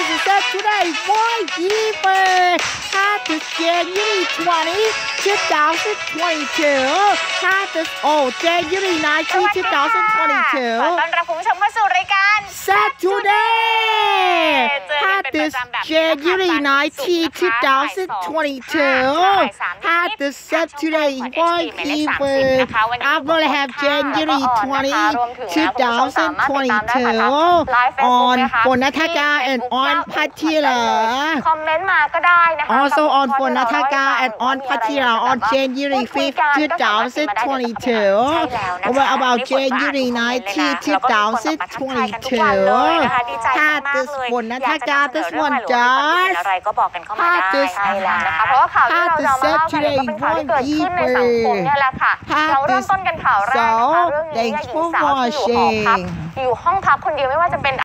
is the set today. Why Yeeper? Happy January 20, 2022. Happy oh January 19, ขอต้อน 2022. รับคุณผู้ชมเข้าสู่รายการ Set this January 19, 2022 at the Saturday Walking Bird. I will have January 20, 2022 on Fon Nataga and Orn Patteera. Also on Fon Nataga and Orn Patteera on January 5, 2022. Well, about January 19, 2022 at this Fon Nataga อ่านคอมเมนต์เลยนะแล้วก็มีคนออกมาทักทายกันทุกวันเลยนะคะดีใจมากๆเลยอยากจะนำเสนอเรื่องอะไรหรือว่ามีความคิดเห็นอะไรก็บอกกันเข้ามาได้ใช่แล้วนะคะเพราะว่าข่าวที่เราจะเอามาเล่ากันเนี่ยก็เป็นข่าวที่เกิดขึ้นในสังคมเนี่ยแหละค่ะเราเริ่มต้นกันข่าวแรกนะคะเรื่องนี้เนี่ยหญิงสาวที่อยู่หอพักอยู่ห้องพักคนเดียวไม่ว่าจะเป็น